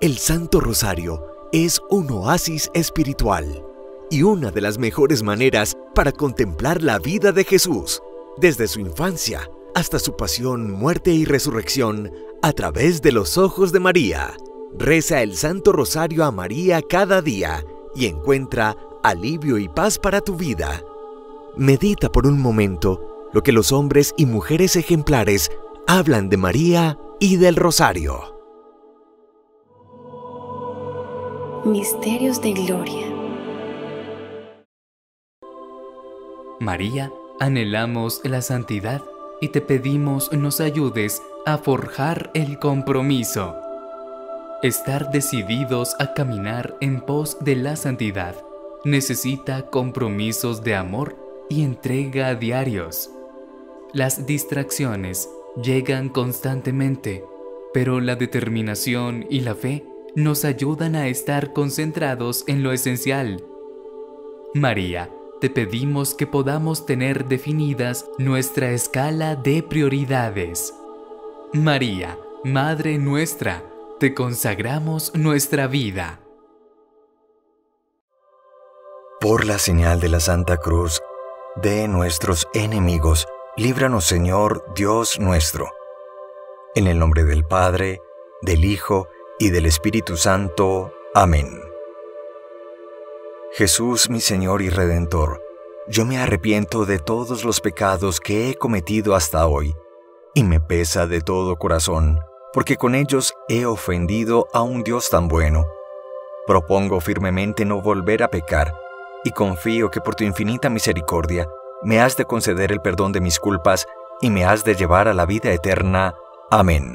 El Santo Rosario es un oasis espiritual y una de las mejores maneras para contemplar la vida de Jesús, desde su infancia hasta su pasión, muerte y resurrección, a través de los ojos de María. Reza el Santo Rosario a María cada día y encuentra alivio y paz para tu vida. Medita por un momento lo que los hombres y mujeres ejemplares hablan de María y del Rosario. Misterios de Gloria. María, anhelamos la santidad y te pedimos nos ayudes a forjar el compromiso. Estar decididos a caminar en pos de la santidad necesita compromisos de amor y entrega diarios. Las distracciones llegan constantemente, pero la determinación y la fe nos ayudan a estar concentrados en lo esencial. María, te pedimos que podamos tener definidas nuestra escala de prioridades. María, Madre nuestra, te consagramos nuestra vida. Por la señal de la Santa Cruz, de nuestros enemigos, líbranos Señor Dios nuestro. En el nombre del Padre, del Hijo y del Espíritu Santo. Amén. Jesús mi Señor y Redentor, yo me arrepiento de todos los pecados que he cometido hasta hoy, y me pesa de todo corazón, porque con ellos he ofendido a un Dios tan bueno. Propongo firmemente no volver a pecar, y confío que por tu infinita misericordia me has de conceder el perdón de mis culpas y me has de llevar a la vida eterna. Amén.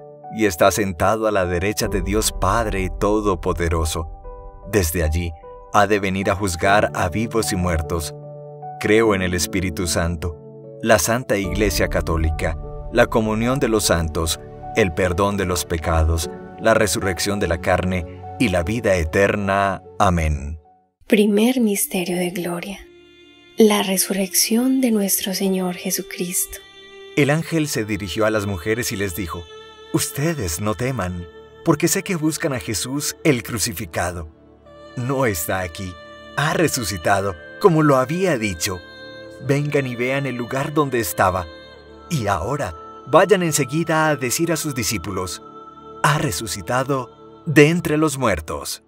y está sentado a la derecha de Dios Padre Todopoderoso. Desde allí ha de venir a juzgar a vivos y muertos. Creo en el Espíritu Santo, la Santa Iglesia Católica, la comunión de los santos, el perdón de los pecados, la resurrección de la carne y la vida eterna. Amén. Primer Misterio de Gloria. La resurrección de nuestro Señor Jesucristo. El ángel se dirigió a las mujeres y les dijo, Ustedes no teman, porque sé que buscan a Jesús el crucificado. No está aquí, ha resucitado, como lo había dicho. Vengan y vean el lugar donde estaba. Y ahora, vayan enseguida a decir a sus discípulos, ha resucitado de entre los muertos.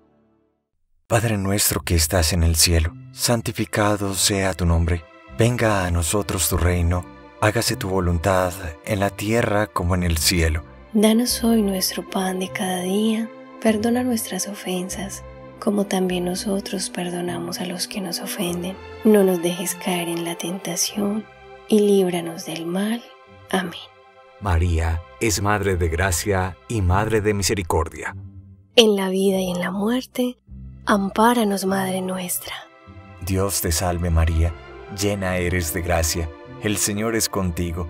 Padre nuestro que estás en el cielo, santificado sea tu nombre. Venga a nosotros tu reino, hágase tu voluntad en la tierra como en el cielo. Danos hoy nuestro pan de cada día, perdona nuestras ofensas, como también nosotros perdonamos a los que nos ofenden. No nos dejes caer en la tentación y líbranos del mal. Amén. María es Madre de Gracia y Madre de Misericordia. En la vida y en la muerte, ampáranos, Madre nuestra. Dios te salve María, llena eres de gracia, el Señor es contigo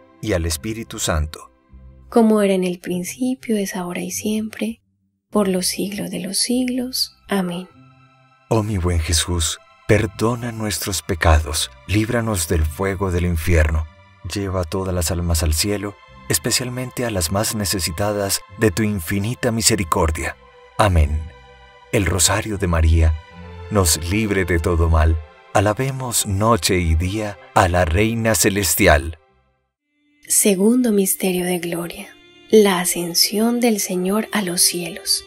y al Espíritu Santo. Como era en el principio, es ahora y siempre, por los siglos de los siglos. Amén. Oh mi buen Jesús, perdona nuestros pecados, líbranos del fuego del infierno, lleva todas las almas al cielo, especialmente a las más necesitadas de tu infinita misericordia. Amén. El rosario de María nos libre de todo mal. Alabemos noche y día a la Reina Celestial. Segundo Misterio de Gloria. La ascensión del Señor a los cielos.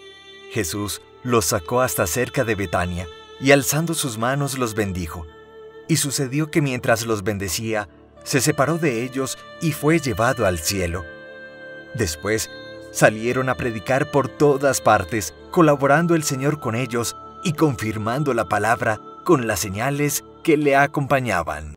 Jesús los sacó hasta cerca de Betania y alzando sus manos los bendijo. Y sucedió que mientras los bendecía, se separó de ellos y fue llevado al cielo. Después salieron a predicar por todas partes, colaborando el Señor con ellos y confirmando la palabra con las señales que le acompañaban.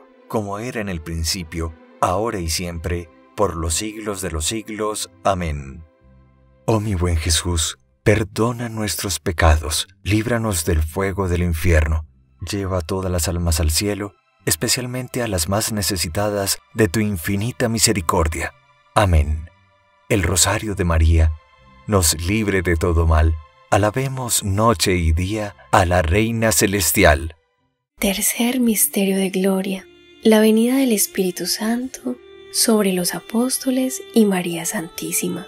Como era en el principio, ahora y siempre, por los siglos de los siglos. Amén. Oh mi buen Jesús, perdona nuestros pecados, líbranos del fuego del infierno, lleva todas las almas al cielo, especialmente a las más necesitadas de tu infinita misericordia Amén. El rosario de María nos libre de todo mal. Alabemos noche y día a la Reina Celestial. Tercer misterio de gloria. La venida del Espíritu Santo sobre los apóstoles y María Santísima.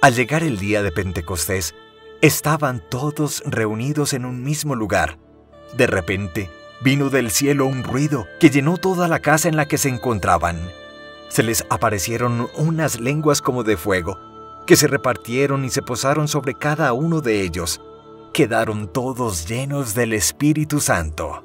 Al llegar el día de Pentecostés, estaban todos reunidos en un mismo lugar. De repente, vino del cielo un ruido que llenó toda la casa en la que se encontraban se les aparecieron unas lenguas como de fuego, que se repartieron y se posaron sobre cada uno de ellos. Quedaron todos llenos del Espíritu Santo.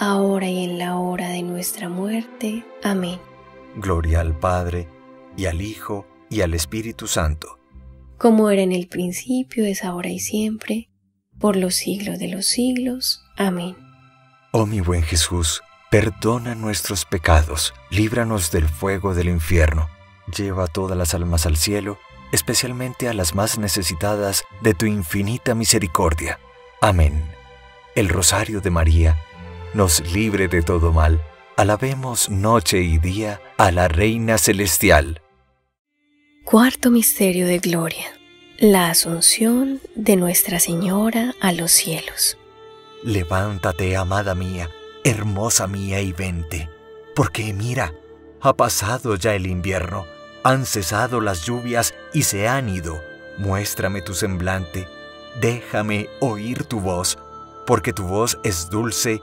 ahora y en la hora de nuestra muerte. Amén. Gloria al Padre, y al Hijo, y al Espíritu Santo. Como era en el principio, es ahora y siempre, por los siglos de los siglos. Amén. Oh mi buen Jesús, perdona nuestros pecados, líbranos del fuego del infierno, lleva todas las almas al cielo, especialmente a las más necesitadas de tu infinita misericordia. Amén. El Rosario de María nos libre de todo mal. Alabemos noche y día a la Reina Celestial. Cuarto Misterio de Gloria. La Asunción de Nuestra Señora a los cielos. Levántate, amada mía, hermosa mía, y vente, porque mira, ha pasado ya el invierno, han cesado las lluvias y se han ido. Muéstrame tu semblante, déjame oír tu voz, porque tu voz es dulce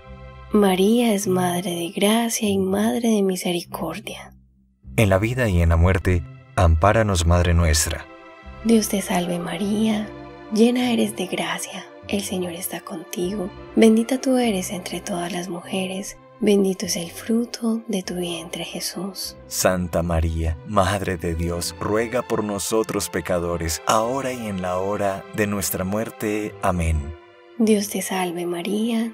María es Madre de Gracia y Madre de Misericordia. En la vida y en la muerte, ampáranos, Madre nuestra. Dios te salve María, llena eres de gracia, el Señor está contigo, bendita tú eres entre todas las mujeres, bendito es el fruto de tu vientre Jesús. Santa María, Madre de Dios, ruega por nosotros pecadores, ahora y en la hora de nuestra muerte. Amén. Dios te salve María,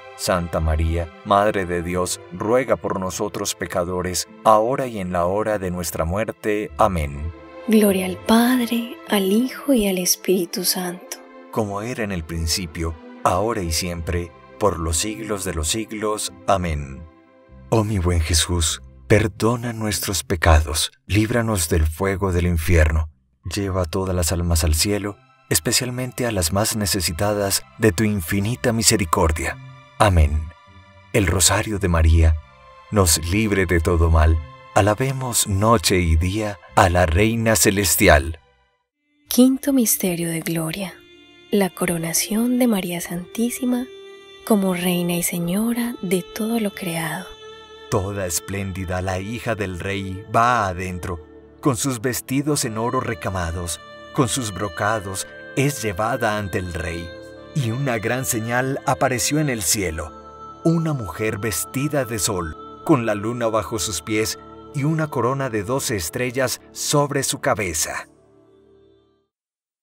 Santa María, Madre de Dios, ruega por nosotros pecadores, ahora y en la hora de nuestra muerte. Amén. Gloria al Padre, al Hijo y al Espíritu Santo como era en el principio, ahora y siempre, por los siglos de los siglos. Amén. Oh mi buen Jesús, perdona nuestros pecados, líbranos del fuego del infierno, lleva todas las almas al cielo, especialmente a las más necesitadas de tu infinita misericordia. Amén. El rosario de María nos libre de todo mal. Alabemos noche y día a la Reina Celestial. Quinto Misterio de Gloria la coronación de María Santísima como Reina y Señora de todo lo creado. Toda espléndida la hija del rey va adentro, con sus vestidos en oro recamados, con sus brocados, es llevada ante el rey. Y una gran señal apareció en el cielo, una mujer vestida de sol, con la luna bajo sus pies y una corona de doce estrellas sobre su cabeza.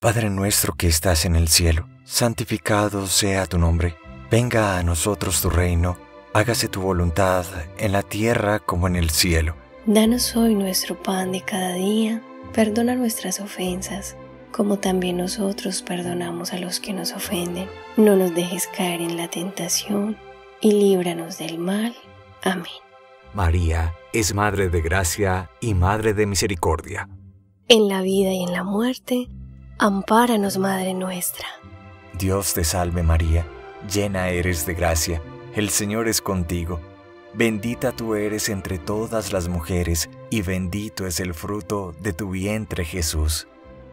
Padre nuestro que estás en el cielo, santificado sea tu nombre. Venga a nosotros tu reino, hágase tu voluntad en la tierra como en el cielo. Danos hoy nuestro pan de cada día, perdona nuestras ofensas, como también nosotros perdonamos a los que nos ofenden. No nos dejes caer en la tentación y líbranos del mal. Amén. María es Madre de Gracia y Madre de Misericordia. En la vida y en la muerte, Ampáranos, Madre nuestra. Dios te salve María, llena eres de gracia, el Señor es contigo. Bendita tú eres entre todas las mujeres, y bendito es el fruto de tu vientre Jesús.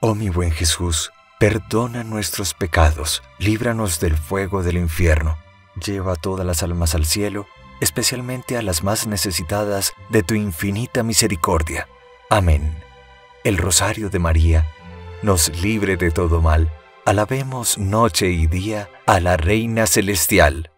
Oh mi buen Jesús, perdona nuestros pecados, líbranos del fuego del infierno, lleva todas las almas al cielo, especialmente a las más necesitadas de tu infinita misericordia. Amén. El rosario de María nos libre de todo mal. Alabemos noche y día a la Reina Celestial.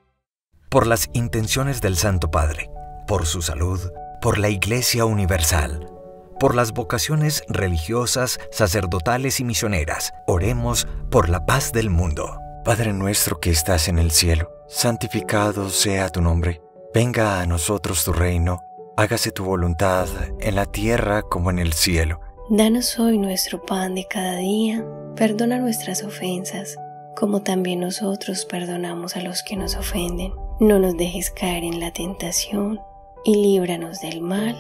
Por las intenciones del Santo Padre, por su salud, por la Iglesia Universal, por las vocaciones religiosas, sacerdotales y misioneras, oremos por la paz del mundo. Padre nuestro que estás en el cielo, santificado sea tu nombre Venga a nosotros tu reino, hágase tu voluntad en la tierra como en el cielo. Danos hoy nuestro pan de cada día, perdona nuestras ofensas, como también nosotros perdonamos a los que nos ofenden. No nos dejes caer en la tentación y líbranos del mal.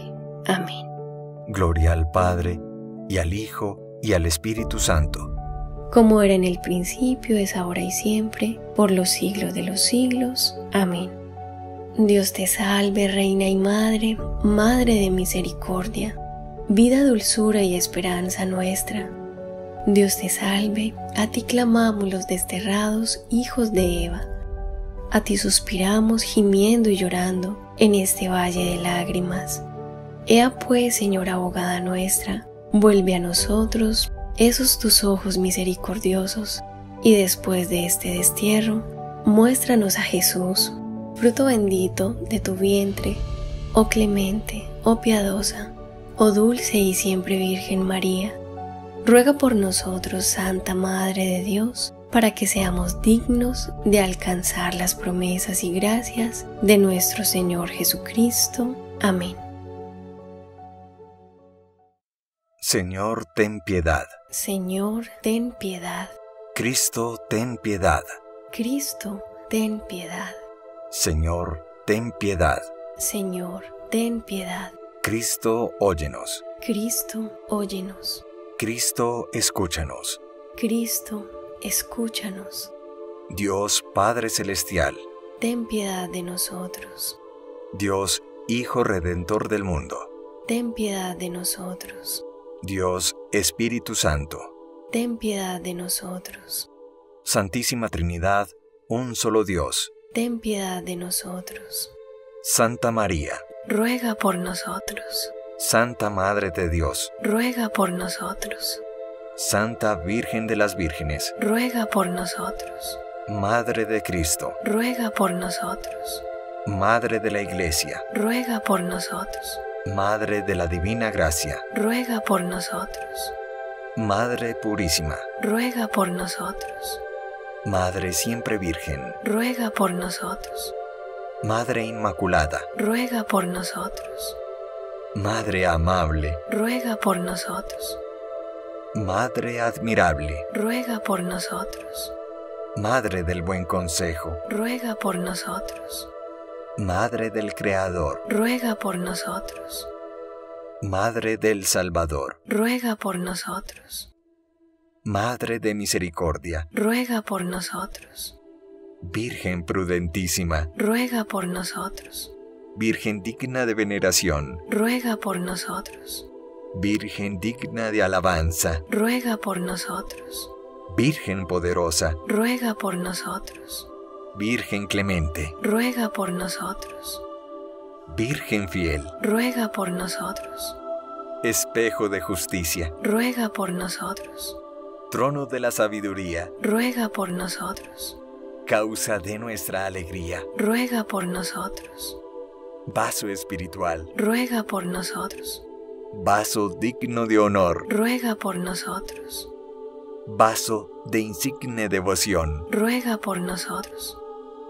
Amén. Gloria al Padre, y al Hijo, y al Espíritu Santo. Como era en el principio, es ahora y siempre, por los siglos de los siglos. Amén. Dios te salve, Reina y Madre, Madre de misericordia, vida, dulzura y esperanza nuestra. Dios te salve, a ti clamamos los desterrados hijos de Eva. A ti suspiramos gimiendo y llorando en este valle de lágrimas. Ea pues, Señora abogada nuestra, vuelve a nosotros esos tus ojos misericordiosos, y después de este destierro, muéstranos a Jesús fruto bendito de tu vientre, oh clemente, oh piadosa, oh dulce y siempre Virgen María, ruega por nosotros, Santa Madre de Dios, para que seamos dignos de alcanzar las promesas y gracias de nuestro Señor Jesucristo. Amén. Señor, ten piedad. Señor, ten piedad. Cristo, ten piedad. Cristo, ten piedad. Señor, ten piedad. Señor, ten piedad. Cristo, óyenos. Cristo, óyenos. Cristo, escúchanos. Cristo, escúchanos. Dios Padre Celestial, ten piedad de nosotros. Dios Hijo Redentor del mundo, ten piedad de nosotros. Dios Espíritu Santo, ten piedad de nosotros. Santísima Trinidad, un solo Dios ten piedad de nosotros. Santa María, ruega por nosotros. Santa Madre de Dios, ruega por nosotros. Santa Virgen de las Vírgenes, ruega por nosotros. Madre de Cristo, ruega por nosotros. Madre de la Iglesia, ruega por nosotros. Madre de la Divina Gracia, ruega por nosotros. Madre Purísima, ruega por nosotros. Madre siempre Virgen, ruega por nosotros. Madre Inmaculada, ruega por nosotros. Madre amable, ruega por nosotros. Madre admirable, ruega por nosotros. Madre del buen consejo, ruega por nosotros. Madre del Creador, ruega por nosotros. Madre del Salvador, ruega por nosotros. Madre de Misericordia, ruega por nosotros. Virgen prudentísima, ruega por nosotros. Virgen digna de veneración, ruega por nosotros. Virgen digna de alabanza, ruega por nosotros. Virgen poderosa, ruega por nosotros. Virgen clemente, ruega por nosotros. Virgen fiel, ruega por nosotros. Espejo de justicia, ruega por nosotros. Trono de la sabiduría, ruega por nosotros. Causa de nuestra alegría, ruega por nosotros. Vaso espiritual, ruega por nosotros. Vaso digno de honor, ruega por nosotros. Vaso de insigne devoción, ruega por nosotros.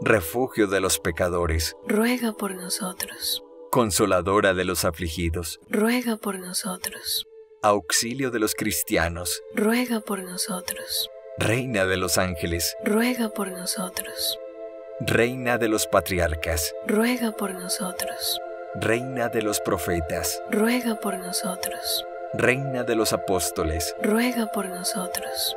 Refugio de los pecadores, ruega por nosotros. Consoladora de los afligidos, ruega por nosotros. Auxilio de los cristianos, ruega por nosotros. Reina de los ángeles, ruega por nosotros. Reina de los patriarcas, ruega por nosotros. Reina de los profetas, ruega por nosotros. Reina de los apóstoles, ruega por nosotros.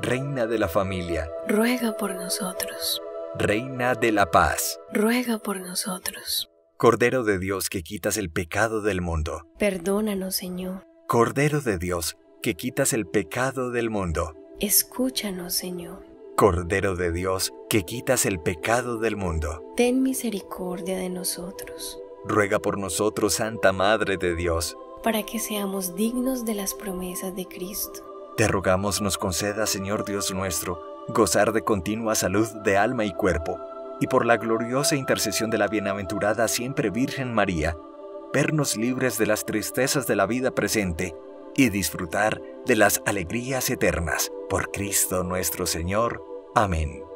Reina de la familia, ruega por nosotros. Reina de la paz, ruega por nosotros. Cordero de Dios que quitas el pecado del mundo, perdónanos Señor. Cordero de Dios que quitas el pecado del mundo, escúchanos Señor. Cordero de Dios que quitas el pecado del mundo, ten misericordia de nosotros. Ruega por nosotros, Santa Madre de Dios, para que seamos dignos de las promesas de Cristo. Te rogamos nos conceda, Señor Dios nuestro, gozar de continua salud de alma y cuerpo, y por la gloriosa intercesión de la bienaventurada siempre Virgen María, vernos libres de las tristezas de la vida presente y disfrutar de las alegrías eternas. Por Cristo nuestro Señor. Amén.